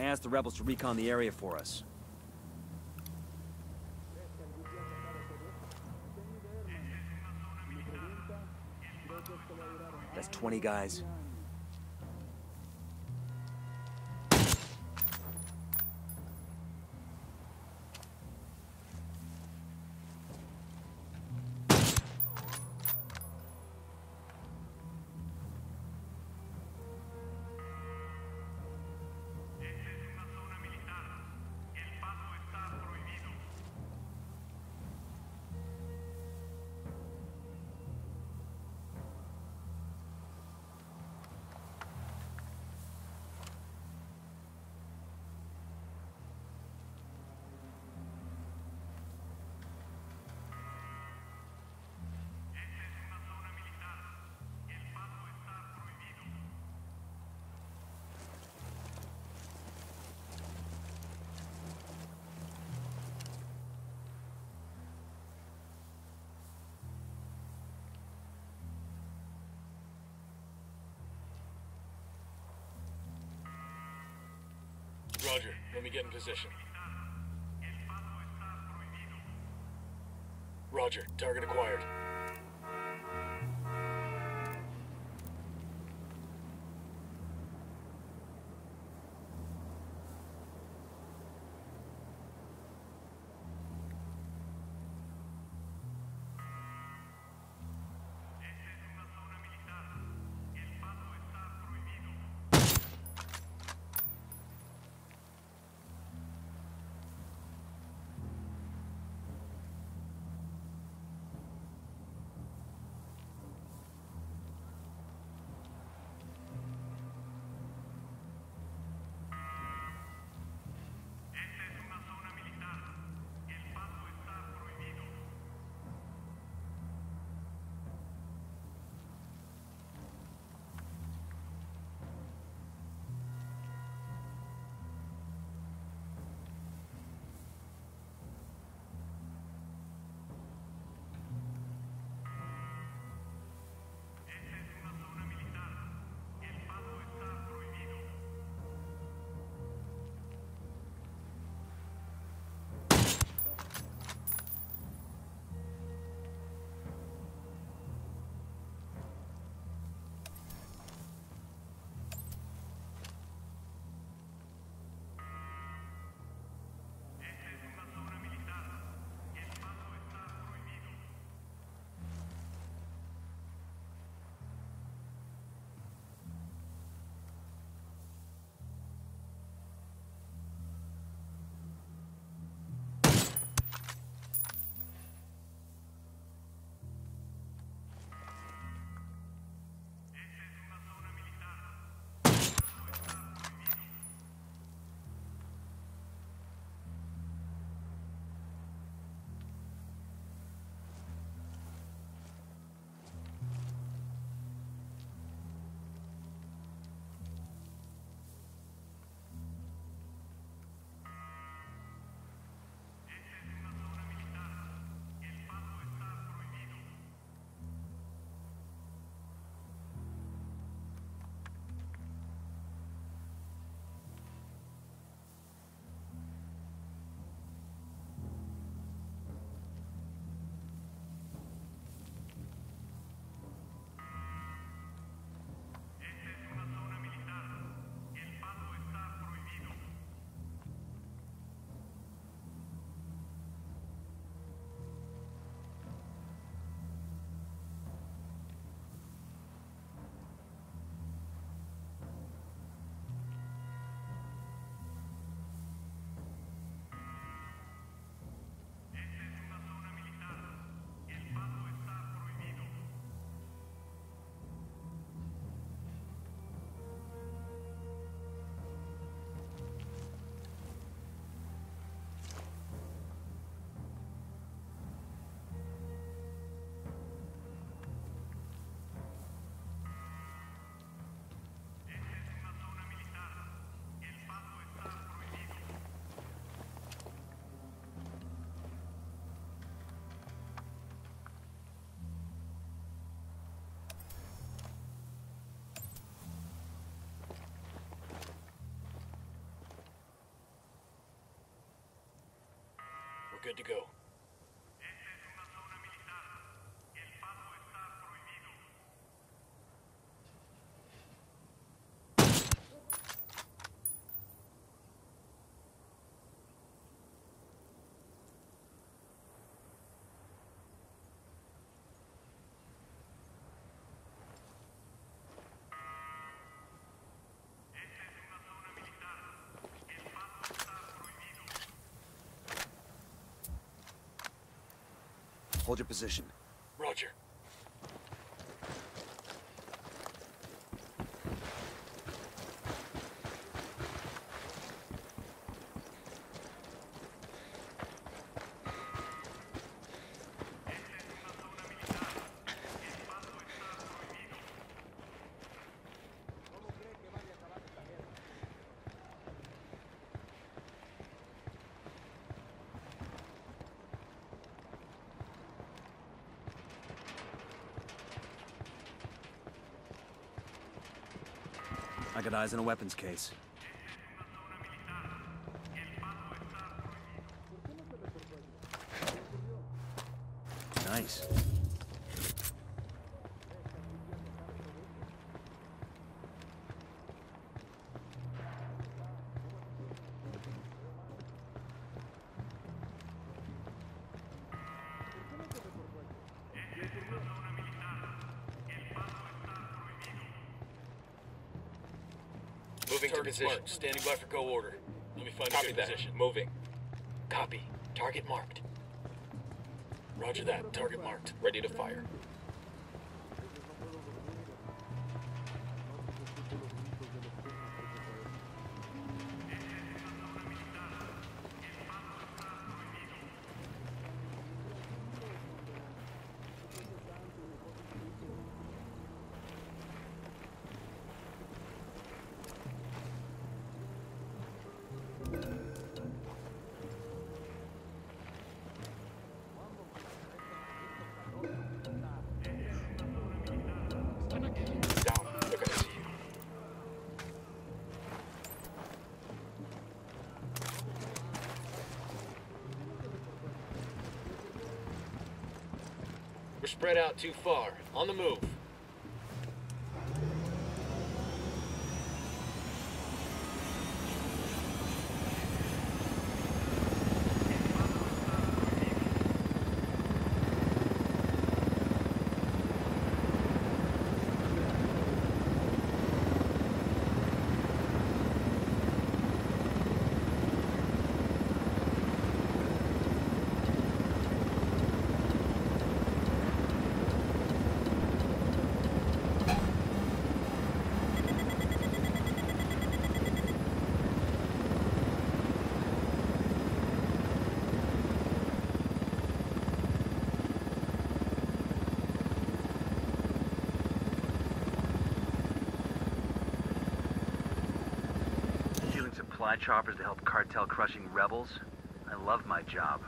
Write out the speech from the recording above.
I asked the rebels to recon the area for us. That's 20 guys. Let me get in position. Roger. Target acquired. Good to go. Hold your position. Roger. I got eyes on a weapons case. Nice. Moving to position. marked. Standing by for go order. Let me find a good that. position. Moving. Copy. Target marked. Roger that. Target marked. Ready to fire. Spread out too far. On the move. Supply choppers to help cartel crushing rebels? I love my job.